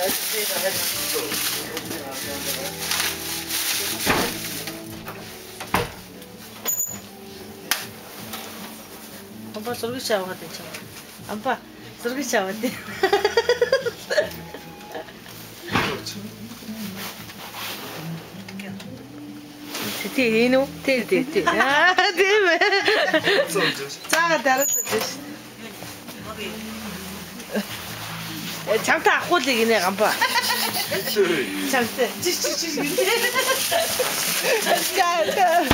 Ампа зургийг аваад энэ чам. Ампа зургийг аваад. Тий энэ үү? Тий тий тий. Аа тийм ээ. Цаага дараалж байна. Э Э, чамтай ахуулъя гинэ гамба. Чамтай. Чи чи чи. Чамтай.